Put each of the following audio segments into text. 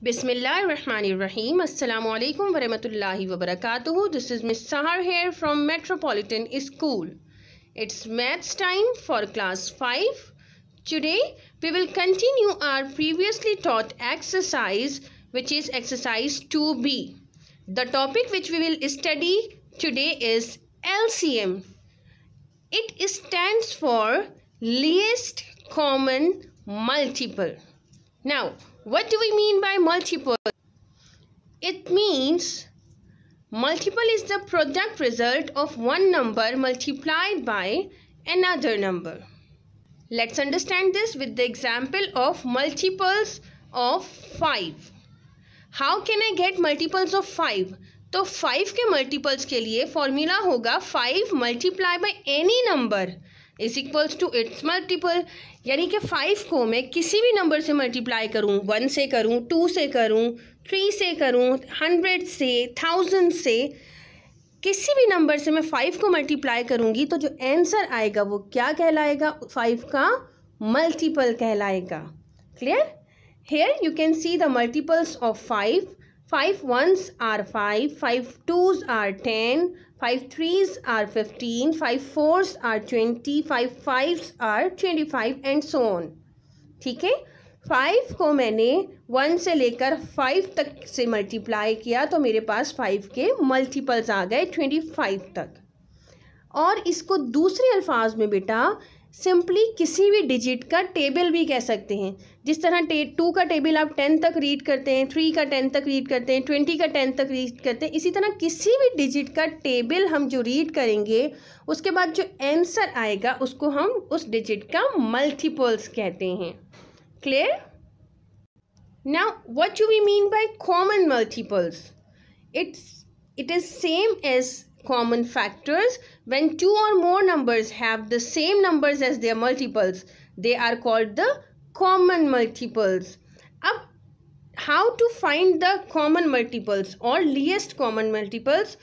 Bismillahirrahmanirrahim. Assalamu alaikum wa rahmatullahi wa barakatuhu. This is Miss Sahar here from Metropolitan School. It's maths time for class 5. Today we will continue our previously taught exercise which is exercise 2b. The topic which we will study today is LCM. It stands for least common multiple. Now, what do we mean by multiple? It means multiple is the product result of one number multiplied by another number. Let's understand this with the example of multiples of 5. How can I get multiples of 5? तो 5 के multiples के लिए formula होगा 5 multiply by any number Is equals to its multiple यानी कि five को मैं किसी भी नंबर से मल्टीप्लाई करूँ वन से करूँ टू से करूँ थ्री से करूँ हंड्रेड से थाउज़ेंड से, किसी भी नंबर से मैं फाइव को मल्टीप्लाई करूँगी तो जो आंसर आएगा वो क्या कहलाएगा? फाइव का मल्टीपल कहलाएगा। Clear here you can see the multiples of five five ones are five five twos are ten five threes are fifteen five fours are twenty five fives are twenty five and so on ठीक है? Five को मैंने one से लेकर five तक से multiply किया तो मेरे पास फाइव के मल्टीपल्स आ गए ट्वेंटी फाइव तक। और इसको दूसरे अल्फाज में बेटा सिंपली किसी भी डिजिट का टेबल भी कह सकते हैं। जिस तरह टे टू का टेबल आप टेन तक रीड करते हैं थ्री का टेन तक रीड करते हैं ट्वेंटी का टेन तक रीड करते हैं, इसी तरह किसी भी डिजिट का टेबल हम जो रीड करेंगे, उसके बाद जो आंसर आएगा, उसको हम उस डिजिट का मल्टीपल्स कहते हैं। Clear now what you we mean by common multiples it's it is same as common factors when two or more numbers have the same numbers as their multiples they are called the common multiples. अब how to find the common multiples or least common multiples?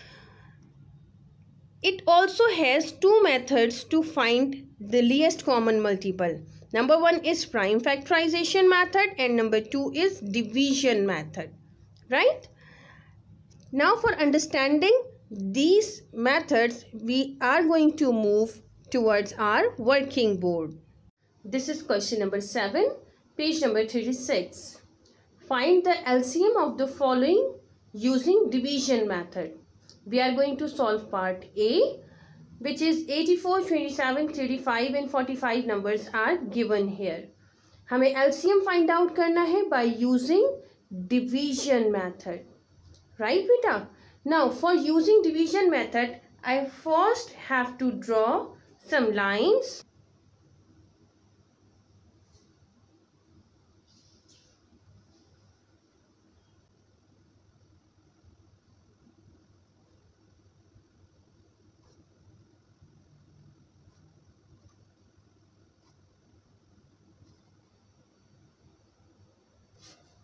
It also has two methods to find the least common multiple. Number one is prime factorization method and number two is division method. Right? Now for understanding these methods we are going to move towards our working board. This is question number 7, page number 36. Find the LCM of the following using division method. We are going to solve part A which is 84, 27, 35 and 45 numbers are given here. हमें LCM find out करना है by using division method. Right बेटा? Now for using division method, I first have to draw some lines.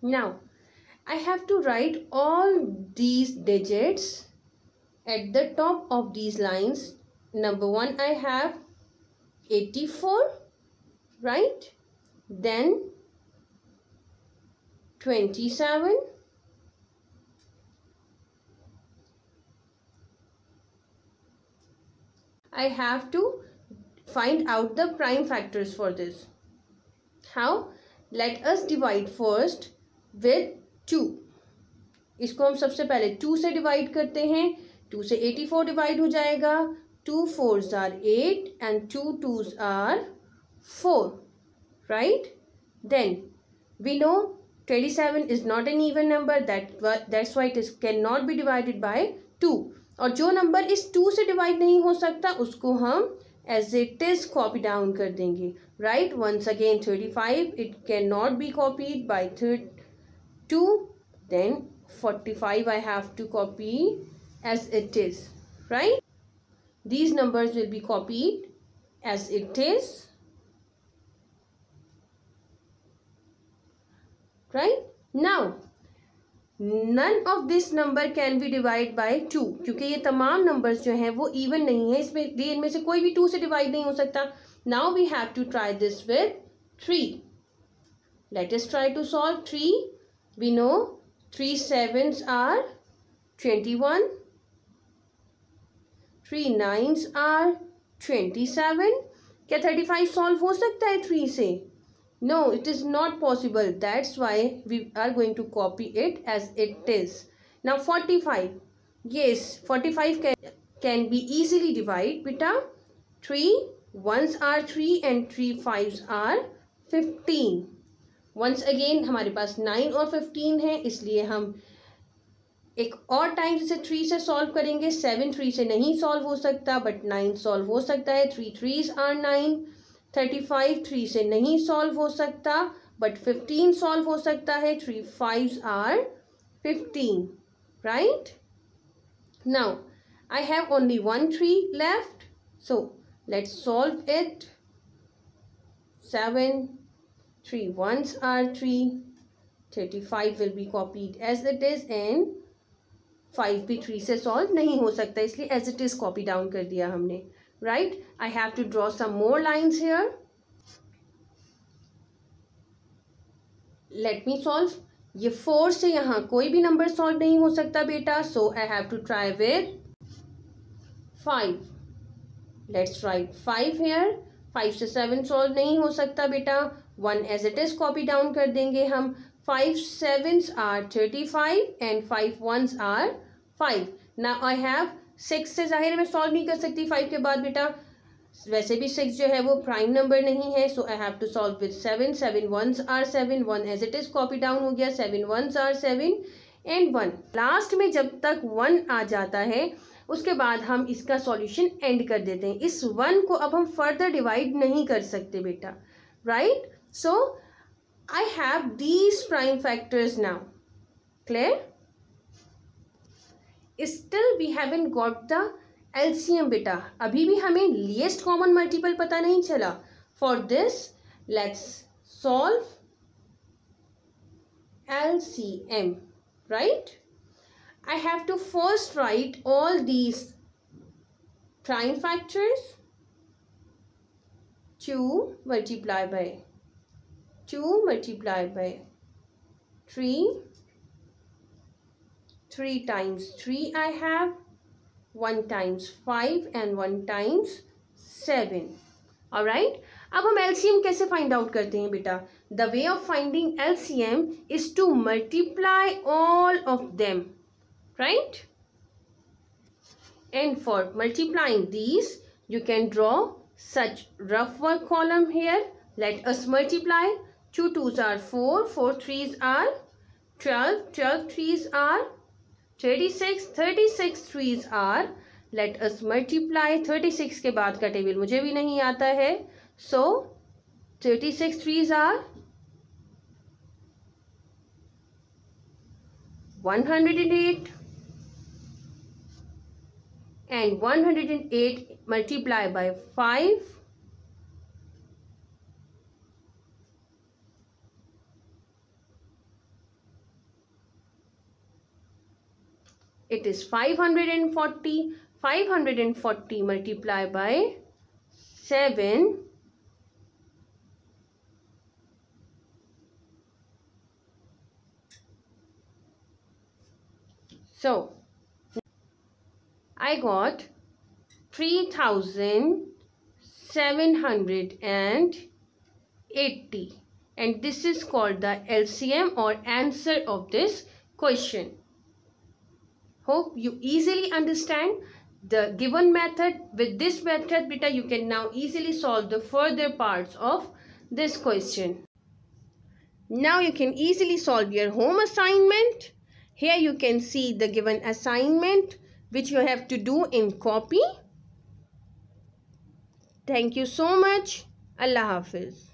Now, I have to write all these digits at the top of these lines. Number one, I have 84, right? Then 27. I have to find out the prime factors for this. How? Let us divide first with two. इसको हम सबसे पहले to से divide करते हैं। To से eighty four divide हो जाएगा। Two fours are eight and two twos are four right then we know twenty seven is not an even number that that's why it is can not be divided by two और जो number इस to से divide नहीं हो सकता, उसको हम as it is copy down कर देंगे right once again thirty five it can not be copied by third 2 then 45 I have to copy as it is right these numbers will be copied as it is right now none of this number can be divided by 2 क्योंकि ये तमाम numbers जो हैं वो even नहीं है इसमें इनमें से कोई भी 2 से divide नहीं हो सकता now we have to try this with 3 let us try to solve 3 We know 3 sevens are 21. 3 nines are 27. क्या 35 solve हो सकता है 3 से? No, it is not possible. That's why we are going to copy it as it is. Now 45. Yes, 45 can, can be easily divided. Beta, 3 ones are 3 and 3 fives are 15. Again हमारे पास nine और 15 है, इसलिए हम एक और time जैसे three से सॉल्व करेंगे सेवन थ्री से नहीं सॉल्व हो सकता बट नाइन सॉल्व हो सकता है three threes are nine thirty five three से नहीं सॉल्व हो सकता बट फिफ्टीन सॉल्व हो सकता है three fives are fifteen right now I have only one three left so let's solve it seven Three ones are three. 35 will be copied as it is and 5 भी 3 से solve नहीं हो सकता इसलिए as it is copy down कर दिया हमने right I have to draw some more lines here let me solve ये 4 से यहाँ कोई भी number solve नहीं हो सकता बेटा so I have to try with 5 let's write 5 here 5 से 7 solve नहीं हो सकता बेटा one as it is copy down कर देंगे हम। Five sevens are thirty five and five ones are five ना आई हैव सिक्स से ज़ाहिर मैं सॉल्व नहीं कर सकती फाइव के बाद बेटा। वैसे भी सिक्स जो है, वो प्राइम नंबर नहीं है so I have to solve with seven seven ones are seven one as it is copy down हो गया। Seven ones are seven and one last में जब तक वन आ जाता है, उसके बाद हम इसका सॉल्यूशन एंड कर देते हैं। इस वन को अब हम फर्दर डिवाइड नहीं कर सकते बेटा। Right so I have these prime factors now. Clear? Still we haven't got the LCM beta. अभी भी हमें least common multiple पता नहीं चला. For this, let's solve LCM. Right? I have to first write all these prime factors to multiply by 2 multiplied by 3 3 times 3 I have 1 times 5 and 1 times 7 alright अब हम LCM कैसे find out करते हैं बेटा the way of finding LCM is to multiply all of them right and for multiplying these you can draw such rough work column here let us multiply two twos are four four threes are twelve twelve threes are thirty six thirty six threes are let us multiply thirty six के बाद का table मुझे भी नहीं आता है। So thirty six threes are one hundred and eight and one hundred and eight multiply by five it is 540 540 multiplied by 7 so I got 3780 and this is called the LCM or answer of this question Hope you easily understand the given method. With this method, beta, you can now easily solve the further parts of this question. Now you can easily solve your home assignment. Here you can see the given assignment which you have to do in copy. Thank you so much. Allah Hafiz.